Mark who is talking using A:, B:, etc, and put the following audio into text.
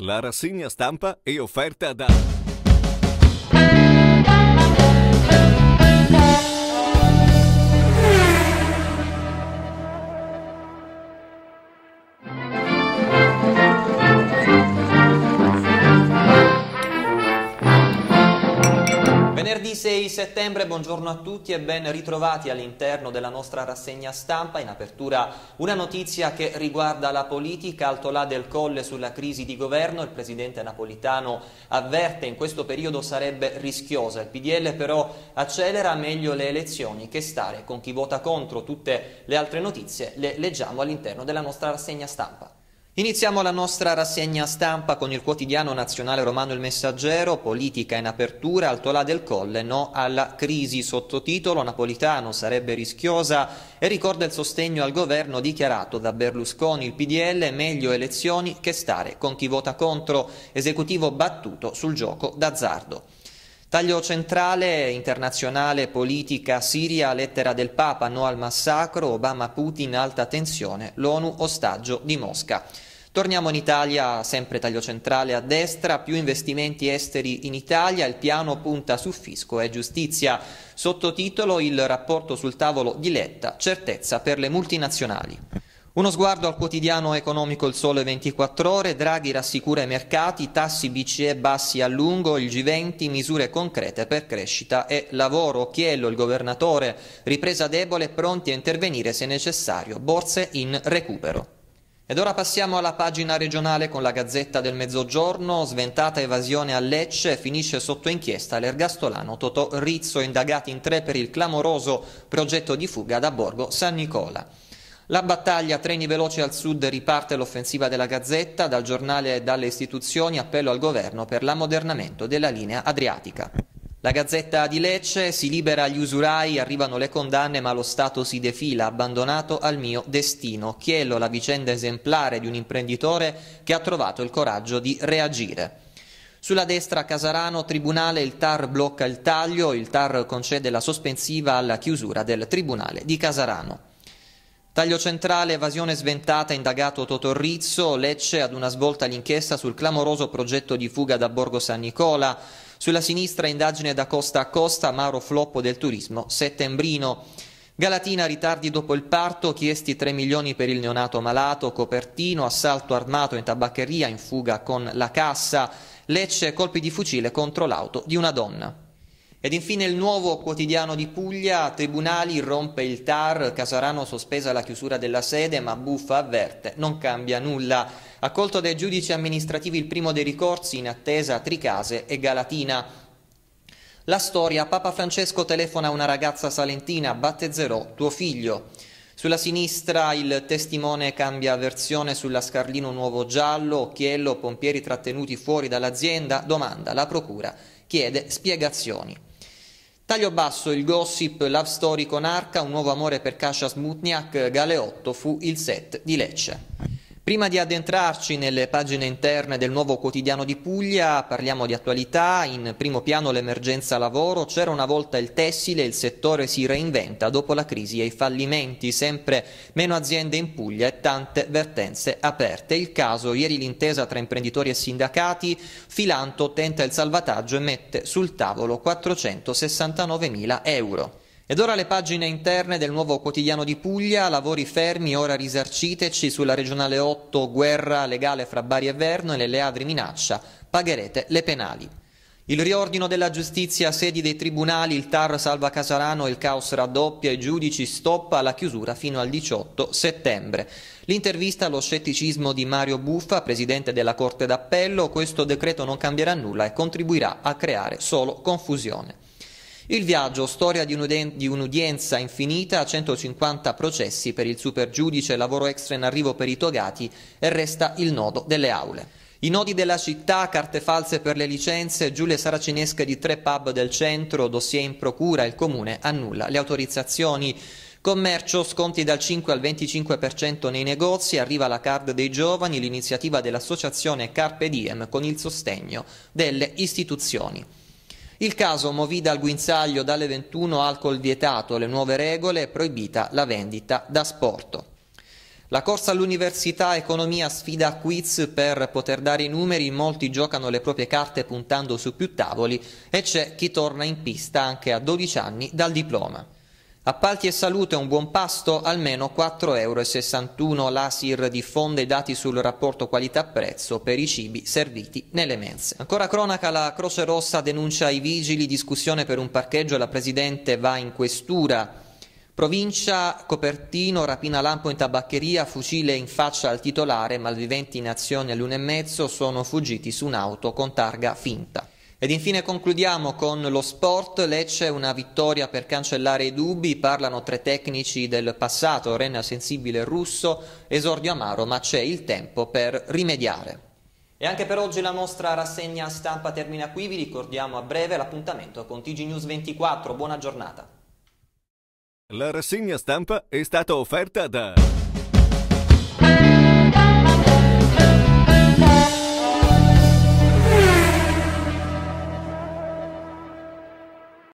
A: La rassegna stampa è offerta da...
B: Venerdì 6 settembre, buongiorno a tutti e ben ritrovati all'interno della nostra rassegna stampa. In apertura una notizia che riguarda la politica, alto là del colle sulla crisi di governo. Il presidente napolitano avverte in questo periodo sarebbe rischiosa. Il PDL però accelera meglio le elezioni che stare con chi vota contro. Tutte le altre notizie le leggiamo all'interno della nostra rassegna stampa. Iniziamo la nostra rassegna stampa con il quotidiano nazionale romano Il Messaggero, politica in apertura, alto là del colle, no alla crisi, sottotitolo Napolitano sarebbe rischiosa e ricorda il sostegno al governo dichiarato da Berlusconi, il PDL, meglio elezioni che stare con chi vota contro, esecutivo battuto sul gioco d'azzardo. Taglio centrale, internazionale, politica, Siria, lettera del Papa, no al massacro, Obama-Putin, alta tensione, l'ONU ostaggio di Mosca. Torniamo in Italia, sempre taglio centrale a destra, più investimenti esteri in Italia, il piano punta su fisco e giustizia. Sottotitolo il rapporto sul tavolo di Letta, certezza per le multinazionali. Uno sguardo al quotidiano economico Il Sole 24 Ore, Draghi rassicura i mercati, tassi BCE bassi a lungo, il G20, misure concrete per crescita e lavoro. Chiello, il governatore, ripresa debole, pronti a intervenire se necessario, borse in recupero. Ed ora passiamo alla pagina regionale con la Gazzetta del Mezzogiorno, sventata evasione a Lecce, finisce sotto inchiesta l'ergastolano Totò Rizzo, indagati in tre per il clamoroso progetto di fuga da Borgo San Nicola. La battaglia treni veloci al sud riparte l'offensiva della Gazzetta, dal giornale e dalle istituzioni appello al governo per l'ammodernamento della linea adriatica. La Gazzetta di Lecce si libera gli usurai, arrivano le condanne ma lo Stato si defila, abbandonato al mio destino. Chielo la vicenda esemplare di un imprenditore che ha trovato il coraggio di reagire. Sulla destra Casarano, Tribunale, il TAR blocca il taglio, il TAR concede la sospensiva alla chiusura del Tribunale di Casarano. Taglio centrale, evasione sventata, indagato Totorrizzo, Lecce ad una svolta l'inchiesta sul clamoroso progetto di fuga da Borgo San Nicola. Sulla sinistra indagine da costa a costa, Mauro Floppo del turismo settembrino. Galatina ritardi dopo il parto, chiesti 3 milioni per il neonato malato, Copertino, assalto armato in tabaccheria in fuga con la cassa, Lecce colpi di fucile contro l'auto di una donna. Ed infine il nuovo quotidiano di Puglia, tribunali rompe il TAR, Casarano sospesa la chiusura della sede, ma Buffa avverte, non cambia nulla. Accolto dai giudici amministrativi il primo dei ricorsi in attesa Tricase e Galatina. La storia, Papa Francesco telefona a una ragazza salentina, battezzerò tuo figlio. Sulla sinistra il testimone cambia versione sulla Scarlino Nuovo Giallo, Occhiello, pompieri trattenuti fuori dall'azienda, domanda, la procura chiede spiegazioni. Taglio basso, il gossip, love story con Arca, un nuovo amore per Kasia Smutniak, Galeotto fu il set di Lecce. Prima di addentrarci nelle pagine interne del nuovo quotidiano di Puglia, parliamo di attualità. In primo piano l'emergenza lavoro. C'era una volta il tessile, il settore si reinventa dopo la crisi e i fallimenti, sempre meno aziende in Puglia e tante vertenze aperte. Il caso, ieri l'intesa tra imprenditori e sindacati, Filanto tenta il salvataggio e mette sul tavolo 469 mila euro. Ed ora le pagine interne del nuovo quotidiano di Puglia, lavori fermi, ora risarciteci, sulla regionale 8, guerra legale fra Bari e Verno e le Leadri minaccia, pagherete le penali. Il riordino della giustizia, sedi dei tribunali, il TAR salva Casarano, il caos raddoppia, i giudici stoppa la chiusura fino al 18 settembre. L'intervista allo scetticismo di Mario Buffa, presidente della Corte d'Appello, questo decreto non cambierà nulla e contribuirà a creare solo confusione. Il viaggio, storia di, un'udienza infinita, 150 processi per il supergiudice, lavoro extra in arrivo per i togati e resta il nodo delle aule. I nodi della città, carte false per le licenze, giù le saracinesche di tre pub del centro, dossier in procura, il comune annulla le autorizzazioni. Commercio, sconti dal 5 al 25% nei negozi, arriva la card dei giovani, l'iniziativa dell'associazione Carpe Diem con il sostegno delle istituzioni. Il caso Movida al guinzaglio dalle 21 alcol vietato, le nuove regole, proibita la vendita da sporto. La corsa all'università economia sfida quiz per poter dare i numeri, molti giocano le proprie carte puntando su più tavoli e c'è chi torna in pista anche a 12 anni dal diploma. Appalti e salute, un buon pasto, almeno 4,61 euro. L'Asir diffonde i dati sul rapporto qualità-prezzo per i cibi serviti nelle mense. Ancora cronaca, la Croce Rossa denuncia i vigili, discussione per un parcheggio la Presidente va in questura. Provincia Copertino, rapina lampo in tabaccheria, fucile in faccia al titolare, malviventi in azione all'una e mezzo, sono fuggiti su un'auto con targa finta. Ed infine concludiamo con lo sport, Lecce una vittoria per cancellare i dubbi, parlano tre tecnici del passato, Renna Sensibile Russo, esordio amaro ma c'è il tempo per rimediare. E anche per oggi la nostra rassegna stampa termina qui, vi ricordiamo a breve l'appuntamento con TG News 24, buona giornata.
A: La rassegna stampa è stata offerta da...